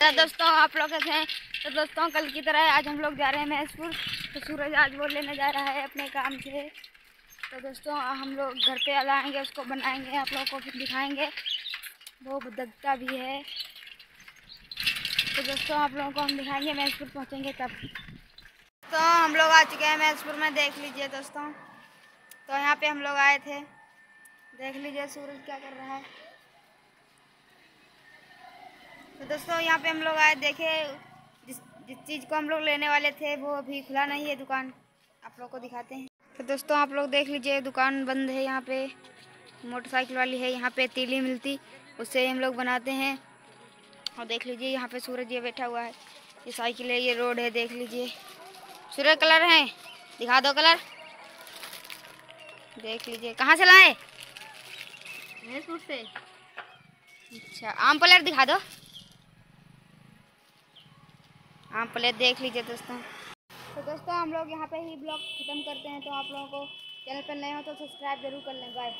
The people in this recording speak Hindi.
तो दोस्तों, आप लोग कैसे हैं? तो दोस्तों, कल की तरह आज हम लोग जा रहे हैं महसपुर तो सूरज आज वो लेने जा रहा है अपने काम से। तो दोस्तों, हम लोग घर पे लाएँगे, उसको बनाएँगे, आप लोगों को फिर दिखाएँगे। वो दगता भी है। तो दोस्तों, आप लोगों को हम दिखाएँगे महसपुर पहुँचेंगे तब। तो हम लोग आ चुके हैं महसपुर में, देख लीजिए दोस्तों। तो यहाँ पर हम लोग आए थे। देख लीजिए सूरज क्या कर रहा है। तो दोस्तों यहाँ पे हम लोग आए देखे जिस जिस चीज़ को हम लोग लेने वाले थे वो अभी खुला नहीं है दुकान। आप लोग को दिखाते हैं। तो दोस्तों आप लोग देख लीजिए दुकान बंद है यहाँ पे। मोटरसाइकिल वाली है यहाँ पे तीली मिलती उससे हम लोग बनाते हैं। और देख लीजिए यहाँ पे सूरज ये बैठा हुआ है। ये साइकिल है ये रोड है देख लीजिए। सूरज कलर है दिखा दो कलर। देख लीजिए कहाँ से लाए? से। अच्छा आम कलर दिखा दो। हाँ पहले देख लीजिए दोस्तों। तो दोस्तों, हम लोग यहाँ पे ही ब्लॉग ख़त्म करते हैं। तो आप लोगों को चैनल पर नए हो तो सब्सक्राइब ज़रूर कर लें। बाय